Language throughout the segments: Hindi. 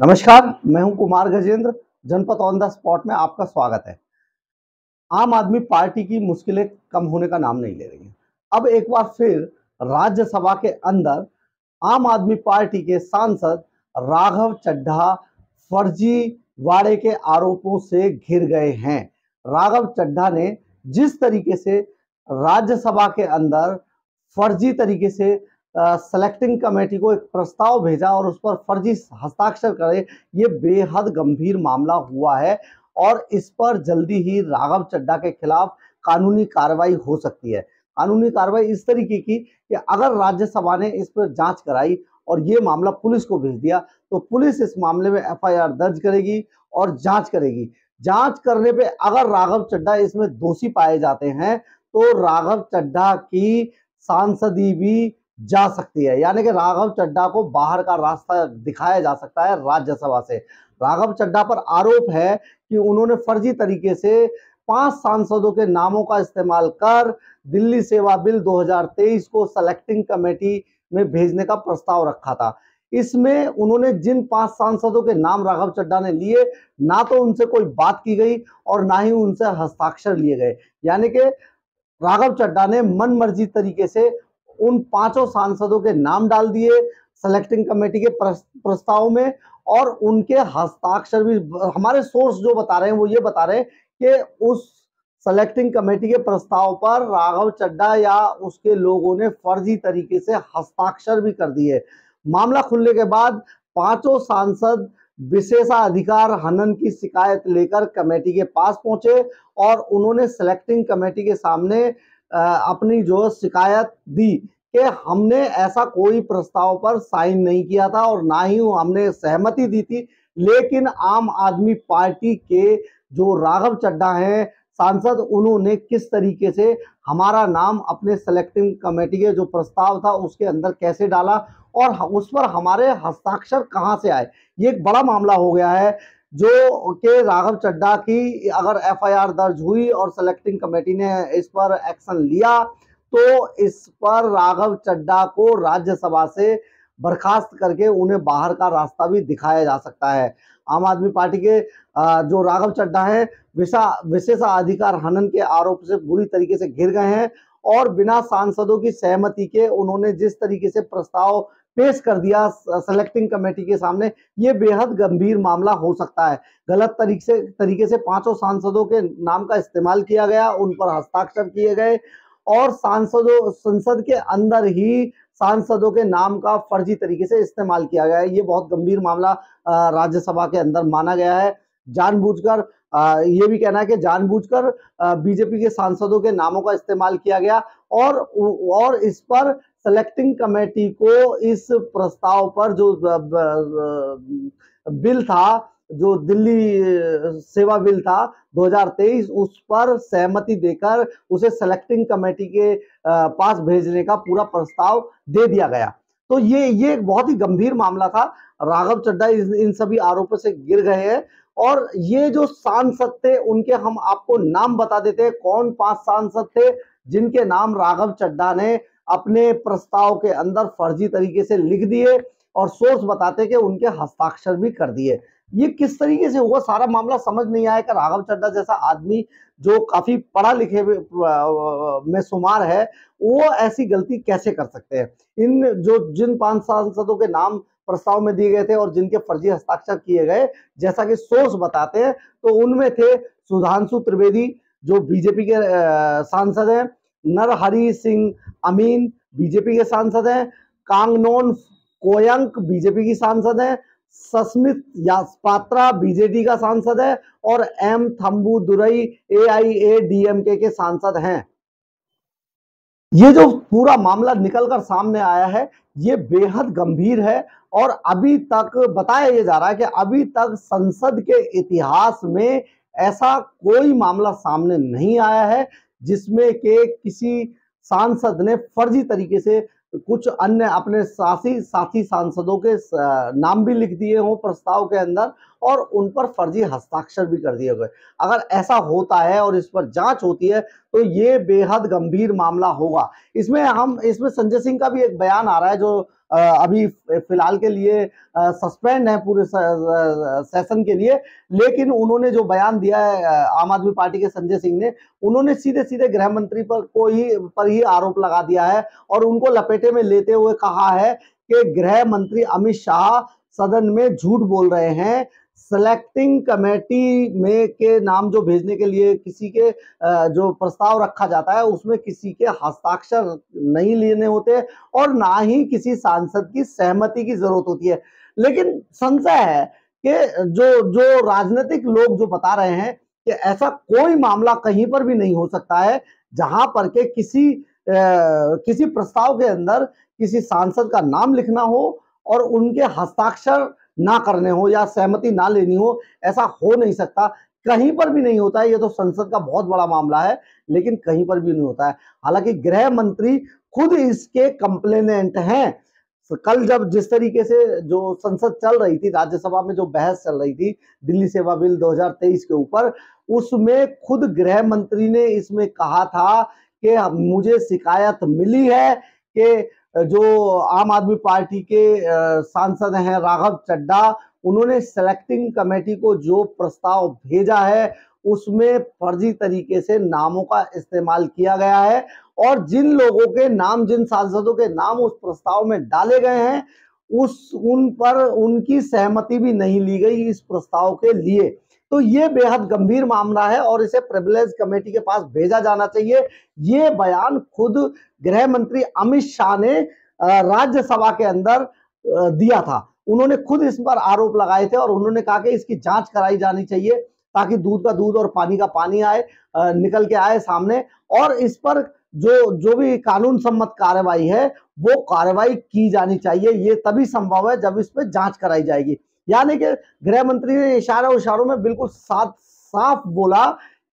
नमस्कार, मैं हूँ कुमार गजेंद्र, जनपद ऑन द स्पॉट में आपका स्वागत है। आम आदमी पार्टी की मुश्किलें कम होने का नाम नहीं ले रही हैं। अब एक बार फिर राज्यसभा के अंदर आम आदमी पार्टी के सांसद राघव चड्ढा फर्जी वाड़े के आरोपों से घिर गए हैं। राघव चड्ढा ने जिस तरीके से राज्यसभा के अंदर फर्जी तरीके से सेलेक्टिंग कमेटी को एक प्रस्ताव भेजा और उस पर फर्जी हस्ताक्षर करे, ये बेहद गंभीर मामला हुआ है और इस पर जल्दी ही राघव चड्डा के खिलाफ कानूनी कार्रवाई हो सकती है। कानूनी कार्रवाई इस तरीके की कि अगर राज्यसभा ने इस पर जाँच कराई और ये मामला पुलिस को भेज दिया तो पुलिस इस मामले में एफआईआर दर्ज करेगी और जाँच करेगी। जाँच करने पे अगर राघव चड्डा इसमें दोषी पाए जाते हैं तो राघव चड्डा की सांसदी भी जा सकती है। यानी कि राघव चड्डा को बाहर का रास्ता दिखाया जा सकता है राज्यसभा से। राघव चड्डा पर आरोप है कि उन्होंने फर्जी तरीके से पाँच सांसदों के नामों का इस्तेमाल कर दिल्ली सेवा बिल 2023 को सेलेक्टिंग कमेटी में भेजने का प्रस्ताव रखा था। इसमें उन्होंने जिन पाँच सांसदों के नाम राघव चड्डा ने लिए, ना तो उनसे कोई बात की गई और ना ही उनसे हस्ताक्षर लिए गए। यानी कि राघव चड्डा ने मन मर्ज़ी तरीके से उन पाँचों सांसदों के नाम डाल दिए सेलेक्टिंग कमेटी के प्रस्ताव में और उनके हस्ताक्षर भी, हमारे सोर्स जो बता रहे हैं, वो ये बता रहे हैं कि उस सेलेक्टिंग कमेटी के प्रस्ताव पर राघव चड्डा या उसके लोगों ने फर्जी तरीके से हस्ताक्षर भी कर दिए। मामला खुलने के बाद पाँचों सांसद विशेषाधिकार हनन की शिकायत लेकर कमेटी के पास पहुँचे और उन्होंने सेलेक्टिंग कमेटी के सामने अपनी जो शिकायत दी कि हमने ऐसा कोई प्रस्ताव पर साइन नहीं किया था और ना ही हमने सहमति दी थी। लेकिन आम आदमी पार्टी के जो राघव चड्डा हैं, सांसद, उन्होंने किस तरीके से हमारा नाम अपने सेलेक्टिंग कमेटी के जो प्रस्ताव था उसके अंदर कैसे डाला और उस पर हमारे हस्ताक्षर कहाँ से आए? ये एक बड़ा मामला हो गया है, जो के राघव चड्डा की अगर एफआईआर दर्ज हुई और सेलेक्टिंग कमेटी ने इस पर एक्शन लिया तो इस पर राघव चड्डा को राज्यसभा से बर्खास्त करके उन्हें बाहर का रास्ता भी दिखाया जा सकता है। आम आदमी पार्टी के जो राघव चड्डा है, विशा, विशेषाधिकार हनन के आरोप से बुरी तरीके से घिर गए हैं और बिना सांसदों की सहमति के उन्होंने जिस तरीके से प्रस्ताव पेश कर दिया सेलेक्टिंग कमेटी के सामने। ये बेहद गंभीर मामला हो सकता है। गलत तरीके से तरीके से पाँचों सांसदों के नाम का इस्तेमाल किया गया, उन पर हस्ताक्षर किए गए और सांसदों, संसद के अंदर ही सांसदों के नाम का फर्जी तरीके से इस्तेमाल किया गया है। ये बहुत गंभीर मामला राज्यसभा के अंदर माना गया है। जानबूझकर ये भी कहना है कि जानबूझकर बीजेपी के सांसदों के नामों का इस्तेमाल किया गया और और इस पर सेलेक्टिंग कमेटी को इस प्रस्ताव पर जो बिल था, जो दिल्ली सेवा बिल था 2023 उस पर सहमति देकर उसे सेलेक्टिंग कमेटी के पास भेजने का पूरा प्रस्ताव दे दिया गया। तो ये ये एक बहुत ही गंभीर मामला था। राघव चड्डा इन सभी आरोपों से गिर गए हैं और ये जो सांसद थे, उनके हम आपको नाम बता देते हैं। कौन पाँच सांसद थे, जिनके नाम राघव चड्डा ने अपने प्रस्ताव के अंदर फर्जी तरीके से लिख दिए और सोर्स बताते कि उनके हस्ताक्षर भी कर दिए। ये किस तरीके से हुआ सारा मामला समझ नहीं आया कि राघव चड्डा जैसा आदमी जो काफ़ी पढ़ा लिखे में शुमार है, वो ऐसी गलती कैसे कर सकते हैं? इन जो, जिन पाँच सांसदों के नाम प्रस्ताव में दिए गए थे और जिनके फर्जी हस्ताक्षर किए गए, जैसा कि सोर्स बताते हैं तो उनमें थे सुधांशु त्रिवेदी, जो बीजेपी के सांसद हैं नरहरि सिंह अमीन बीजेपी के सांसद हैं। कांगनोन कोयंक बीजेपी की सांसद हैं। सस्मित यास्पात्रा बीजेडी का सांसद है और एम थम्बू दुरई एआईएडीएमके के सांसद हैं। ये जो पूरा मामला निकलकर सामने आया है, ये बेहद गंभीर है और अभी तक बताया ये जा रहा है कि अभी तक संसद के इतिहास में ऐसा कोई मामला सामने नहीं आया है। जिसमें के किसी सांसद ने फर्जी तरीके से कुछ अन्य अपने साथी साथी सांसदों के नाम भी लिख दिए हों प्रस्ताव के अंदर और उन पर फर्जी हस्ताक्षर भी कर दिए गए। अगर ऐसा होता है और इस पर जाँच होती है तो ये बेहद गंभीर मामला होगा। इसमें हम, इसमें संजय सिंह का भी एक बयान आ रहा है जो अभी फ़िलहाल के लिए सस्पेंड है पूरे सेशन के लिए। लेकिन उन्होंने जो बयान दिया है आम आदमी पार्टी के संजय सिंह ने, उन्होंने सीधे सीधे गृह मंत्री पर, को ही, पर ही आरोप लगा दिया है और उनको लपेटे में लेते हुए कहा है कि गृह मंत्री अमित शाह सदन में झूठ बोल रहे हैं। सिलेक्टिंग कमेटी में के नाम जो भेजने के लिए किसी के जो प्रस्ताव रखा जाता है उसमें किसी के हस्ताक्षर नहीं लेने होते और ना ही किसी सांसद की सहमति की ज़रूरत होती है। लेकिन संशय है कि जो जो राजनीतिक लोग जो बता रहे हैं कि ऐसा कोई मामला कहीं पर भी नहीं हो सकता है जहाँ पर के किसी आ, किसी प्रस्ताव के अंदर किसी सांसद का नाम लिखना हो और उनके हस्ताक्षर ना करने हो या सहमति ना लेनी हो, ऐसा हो नहीं सकता। कहीं पर भी नहीं होता है, ये तो संसद का बहुत बड़ा मामला है, लेकिन कहीं पर भी नहीं होता है। हालाँकि गृह मंत्री खुद इसके कंप्लेनेंट हैं। कल जब जिस तरीके से जो संसद चल रही थी, राज्यसभा में जो बहस चल रही थी, दिल्ली सेवा बिल 2023 के ऊपर, उसमें खुद गृह मंत्री ने इसमें कहा था कि मुझे शिकायत मिली है कि जो आम आदमी पार्टी के सांसद हैं राघव चड्डा उन्होंने सेलेक्टिंग कमेटी को जो प्रस्ताव भेजा है, उसमें फर्जी तरीके से नामों का इस्तेमाल किया गया है और जिन लोगों के नाम, जिन सांसदों के नाम उस प्रस्ताव में डाले गए हैं, उस, उन पर उनकी सहमति भी नहीं ली गई इस प्रस्ताव के लिए। तो ये बेहद गंभीर मामला है और इसे प्रिविलेज कमेटी के पास भेजा जाना चाहिए। ये बयान खुद गृह मंत्री अमित शाह ने राज्यसभा के अंदर दिया था। उन्होंने खुद इस पर आरोप लगाए थे और उन्होंने कहा कि इसकी जाँच कराई जानी चाहिए ताकि दूध का दूध और पानी का पानी आए निकल के आए सामने और इस पर जो जो भी कानून सम्मत कार्रवाई है, वो कार्रवाई की जानी चाहिए। ये तभी संभव है जब इस पर जाँच कराई जाएगी। यानी कि गृह मंत्री ने इशारा इशारों में बिल्कुल साफ़ साफ़ बोला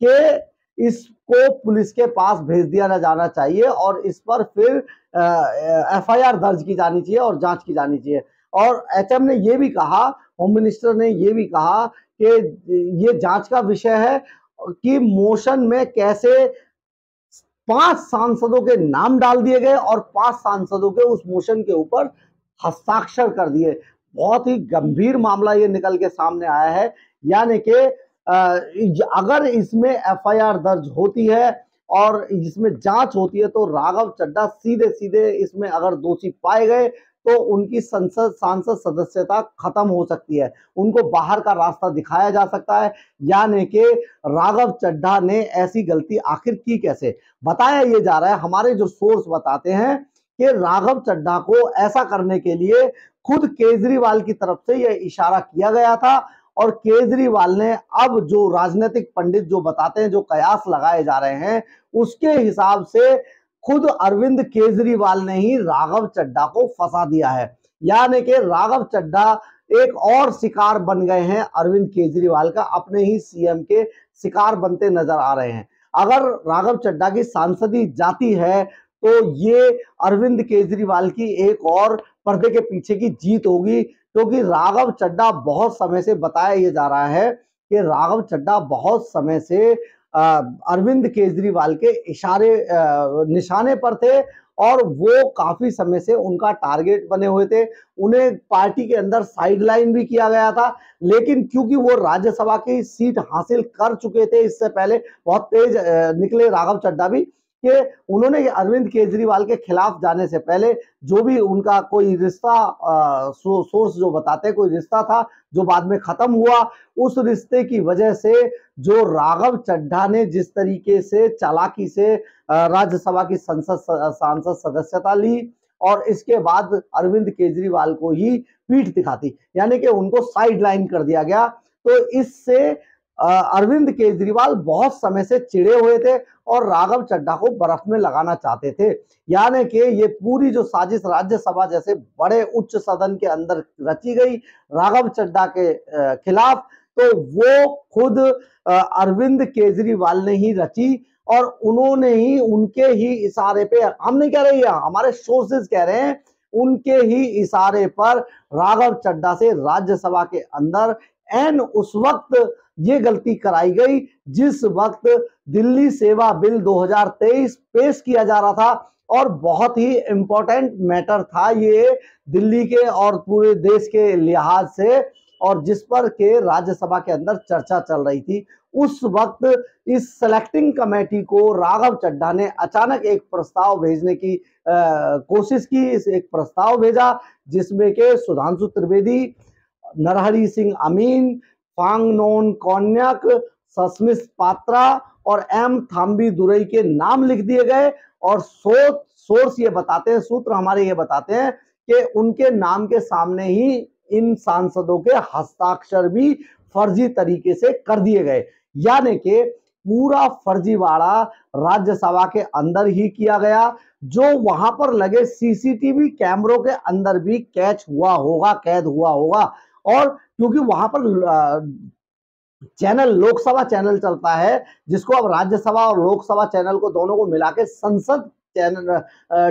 कि इसको पुलिस के पास भेज दिया ना जाना चाहिए और इस पर फिर एफआईआर दर्ज की जानी चाहिए और जाँच की जानी चाहिए। और एचएम ने यह भी कहा, होम मिनिस्टर ने यह भी कहा कि ये जाँच का विषय है कि मोशन में कैसे पाँच सांसदों के नाम डाल दिए गए और पाँच सांसदों के उस मोशन के ऊपर हस्ताक्षर कर दिए। बहुत ही गंभीर मामला ये निकल के सामने आया है। यानी कि अगर इसमें एफआईआर दर्ज होती है और इसमें जाँच होती है तो राघव चड्डा सीधे सीधे इसमें अगर दोषी पाए गए तो उनकी संसद, सांसद सदस्यता खत्म हो सकती है। उनको बाहर का रास्ता दिखाया जा सकता है। यानी कि राघव चड्ढा ने ऐसी गलती आखिर की कैसे? बताया ये जा रहा है। हमारे जो सोर्स बताते हैं कि राघव चड्डा को ऐसा करने के लिए खुद केजरीवाल की तरफ़ से यह इशारा किया गया था और केजरीवाल ने अब जो राजनीतिक पंडित जो बताते हैं, जो कयास लगाए जा रहे हैं, उसके हिसाब से खुद अरविंद केजरीवाल ने ही राघव चड्डा को फंसा दिया है। यानी कि राघव चड्डा एक और शिकार बन गए हैं, अरविंद केजरीवाल का, अपने ही सीएम के शिकार बनते नज़र आ रहे हैं। अगर राघव चड्डा की सांसदी जाती है तो ये अरविंद केजरीवाल की एक और पर्दे के पीछे की जीत होगी, क्योंकि तो राघव चड्डा बहुत समय से बताया ये जा रहा है कि राघव चड्डा बहुत समय से अरविंद केजरीवाल के इशारे निशाने पर थे और वो काफ़ी समय से उनका टारगेट बने हुए थे। उन्हें पार्टी के अंदर साइडलाइन भी किया गया था, लेकिन क्योंकि वो राज्यसभा की सीट हासिल कर चुके थे इससे पहले, बहुत तेज निकले राघव चड्डा भी। कि उन्होंने अरविंद केजरीवाल के खिलाफ जाने से पहले जो भी उनका कोई रिश्ता सो, सोर्स जो बताते हैं कोई रिश्ता था जो बाद में खत्म हुआ उस रिश्ते की वजह से जो राघव चड्ढा ने जिस तरीके से चालाकी से राज्यसभा की संसद सांसद सदस्यता ली और इसके बाद अरविंद केजरीवाल को ही पीठ दिखाती यानी कि उनको साइड लाइन कर दिया गया तो इससे अरविंद केजरीवाल बहुत समय से चिड़े हुए थे और राघव चड्ढा को बर्फ़ में लगाना चाहते थे। यानी कि ये पूरी जो साजिश राज्यसभा जैसे बड़े उच्च सदन के अंदर रची गई राघव चड्ढा के खिलाफ तो वो खुद अरविंद केजरीवाल ने ही रची और उन्होंने ही उनके ही इशारे पे, हम नहीं कह रहे हैं, हमारे सोर्सेज कह रहे हैं, उनके ही इशारे पर राघव चड्डा से राज्यसभा के अंदर एन उस वक्त ये गलती कराई गई जिस वक्त दिल्ली सेवा बिल 2023 पेश किया जा रहा था और बहुत ही इंपॉर्टेंट मैटर था ये दिल्ली के और पूरे देश के लिहाज से और जिस पर के राज्यसभा के अंदर चर्चा चल रही थी। उस वक्त इस सिलेक्टिंग कमेटी को राघव चड्ढा ने अचानक एक प्रस्ताव भेजने की आ, कोशिश की इस एक प्रस्ताव भेजा जिसमें के सुधांशु त्रिवेदी नरहरी सिंह अमीन फांगनोन कौन्यक, सस्मित पात्रा और एम थाम्बी दुरई के नाम लिख दिए गए। और सोच, सोर्स ये बताते हैं, सूत्र हमारे ये बताते हैं कि उनके नाम के सामने ही इन सांसदों के हस्ताक्षर भी फर्जी तरीके से कर दिए गए। यानी कि पूरा फर्जीवाड़ा राज्यसभा के अंदर ही किया गया, जो वहाँ पर लगे सीसीटीवी कैमरों के अंदर भी कैच हुआ होगा, कैद हुआ होगा। और क्योंकि वहाँ पर चैनल, लोकसभा चैनल चलता है, जिसको अब राज्यसभा और लोकसभा चैनल को दोनों को मिला के संसद चैनल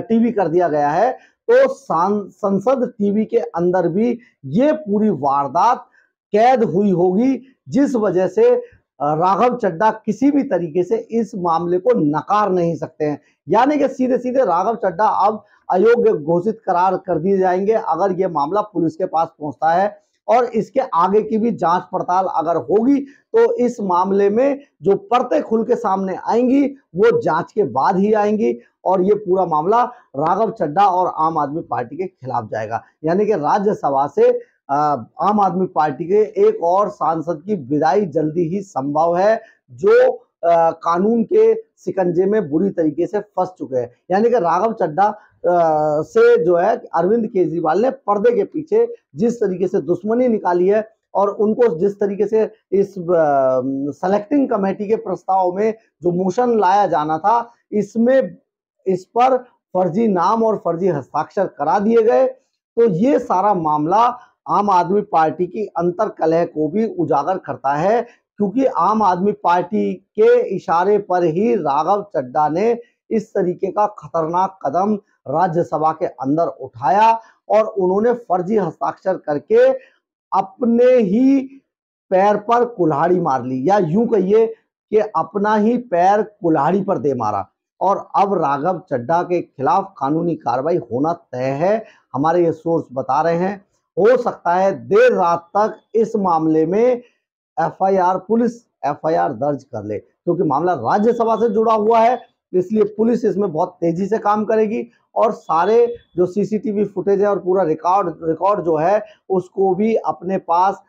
टीवी कर दिया गया है तो संसद टीवी के अंदर भी ये पूरी वारदात कैद हुई होगी, जिस वजह से राघव चड्डा किसी भी तरीके से इस मामले को नकार नहीं सकते हैं। यानी कि सीधे सीधे राघव चड्डा अब अयोग्य घोषित करार कर दिए जाएँगे, अगर ये मामला पुलिस के पास पहुँचता है और इसके आगे की भी जाँच पड़ताल अगर होगी तो इस मामले में जो परतें खुल के सामने आएँगी, वो जाँच के बाद ही आएँगी और ये पूरा मामला राघव चड्डा और आम आदमी पार्टी के खिलाफ जाएगा। यानी कि राज्यसभा से आम आदमी पार्टी के एक और सांसद की विदाई जल्दी ही संभव है, जो कानून के सिकंजे में बुरी तरीके से फंस चुके हैं। यानी कि राघव चड्डा से जो है अरविंद केजरीवाल ने पर्दे के पीछे जिस तरीके से दुश्मनी निकाली है और उनको जिस तरीके से इस सेलेक्टिंग कमेटी के प्रस्ताव में जो मोशन लाया जाना था, इसमें इस पर फर्जी नाम और फर्जी हस्ताक्षर करा दिए गए। तो ये सारा मामला आम आदमी पार्टी की अंतर कलह को भी उजागर करता है। क्योंकि आम आदमी पार्टी के इशारे पर ही राघव चड्डा ने इस तरीके का खतरनाक कदम राज्यसभा के अंदर उठाया और उन्होंने फर्जी हस्ताक्षर करके अपने ही पैर पर कुल्हाड़ी मार ली। या यूँ कहिए कि अपना ही पैर कुल्हाड़ी पर दे मारा। और अब राघव चड्डा के खिलाफ कानूनी कार्रवाई होना तय है, हमारे ये सोर्स बता रहे हैं। हो सकता है देर रात तक इस मामले में एफआईआर पुलिस एफआईआर दर्ज कर ले, क्योंकि मामला राज्यसभा से जुड़ा हुआ है, इसलिए पुलिस इसमें बहुत तेज़ी से काम करेगी और सारे जो सीसीटीवी फुटेज है और पूरा रिकॉर्ड रिकॉर्ड जो है, उसको भी अपने पास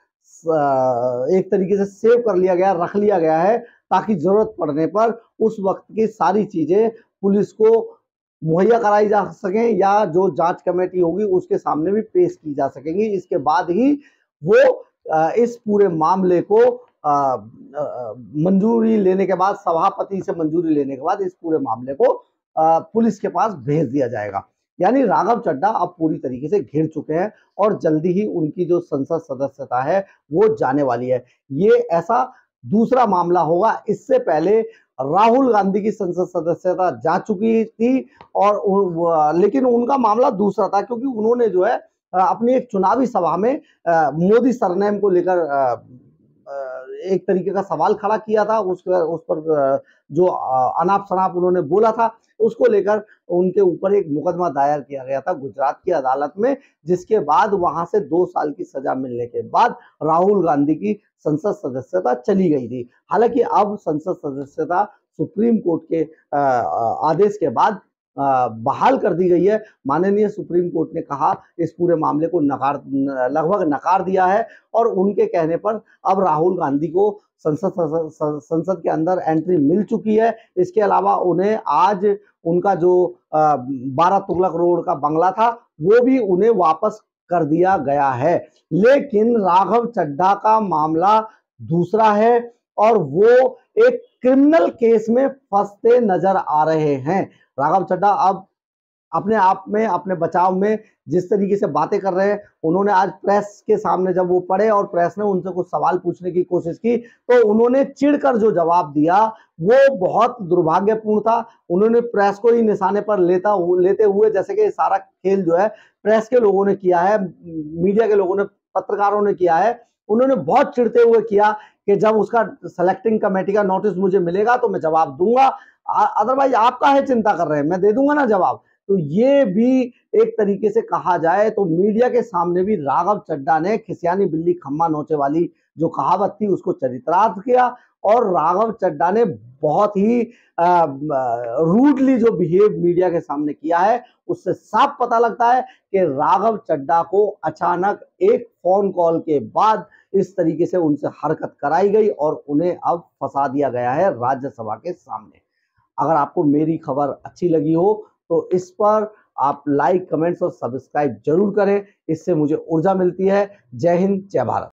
एक तरीके से सेव कर लिया गया, रख लिया गया है, ताकि ज़रूरत पड़ने पर उस वक्त की सारी चीज़ें पुलिस को मुहैया कराई जा सकें या जो जाँच कमेटी होगी उसके सामने भी पेश की जा सकेंगी। इसके बाद ही वो इस पूरे मामले को मंजूरी लेने के बाद, सभापति से मंजूरी लेने के बाद इस पूरे मामले को पुलिस के पास भेज दिया जाएगा। यानी राघव चड्डा अब पूरी तरीके से घिर चुके हैं और जल्दी ही उनकी जो संसद सदस्यता है, वो जाने वाली है। ये ऐसा दूसरा मामला होगा। इससे पहले राहुल गांधी की संसद सदस्यता जा चुकी थी और लेकिन उनका मामला दूसरा था, क्योंकि उन्होंने जो है अपनी एक चुनावी सभा में मोदी सरनेम को लेकर एक तरीके का सवाल खड़ा किया था। उस उस पर जो अनाप शनाप उन्होंने बोला था, उसको लेकर उनके ऊपर एक मुकदमा दायर किया गया था गुजरात की अदालत में, जिसके बाद वहाँ से दो साल की सजा मिलने के बाद राहुल गांधी की संसद सदस्यता चली गई थी। हालाँकि अब संसद सदस्यता सुप्रीम कोर्ट के आदेश के बाद बहाल कर दी गई है। माननीय सुप्रीम कोर्ट ने कहा, इस पूरे मामले को नकार, लगभग नकार दिया है और उनके कहने पर अब राहुल गांधी को संसद संसद के अंदर एंट्री मिल चुकी है। इसके अलावा उन्हें आज उनका जो बारह तुगलक रोड का बंगला था, वो भी उन्हें वापस कर दिया गया है। लेकिन राघव चड्ढा का मामला दूसरा है और वो एक क्रिमिनल केस में फंसते नज़र आ रहे हैं। राघव चड्डा अब अपने आप में, अपने बचाव में जिस तरीके से बातें कर रहे हैं, उन्होंने आज प्रेस के सामने जब वो पढ़े और प्रेस ने उनसे कुछ सवाल पूछने की कोशिश की तो उन्होंने चिढ़कर जो जवाब दिया, वो बहुत दुर्भाग्यपूर्ण था। उन्होंने प्रेस को ही निशाने पर लेता लेते हुए, जैसे कि सारा खेल जो है, प्रेस के लोगों ने किया है, मीडिया के लोगों ने, पत्रकारों ने किया है। उन्होंने बहुत चिड़ते हुए किया कि जब उसका सेलेक्टिंग कमेटी का नोटिस मुझे मिलेगा तो मैं जवाब दूँगा। अदरवाइज़ आपका है चिंता कर रहे हैं। मैं दे दूँगा ना जवाब। तो ये भी एक तरीके से कहा जाए तो मीडिया के सामने भी राघव चड्डा ने खिसियानी बिल्ली खम्मा नोचे वाली जो कहावत थी उसको चरित्रार्थ किया और राघव चड्डा ने बहुत ही रूडली जो बिहेव मीडिया के सामने किया है, उससे साफ़ पता लगता है कि राघव चड्डा को अचानक एक फ़ोन कॉल के बाद इस तरीके से उनसे हरकत कराई गई और उन्हें अब फंसा दिया गया है राज्यसभा के सामने। अगर आपको मेरी खबर अच्छी लगी हो तो इस पर आप लाइक कमेंट्स और सब्सक्राइब ज़रूर करें। इससे मुझे ऊर्जा मिलती है। जय हिंद, जय भारत।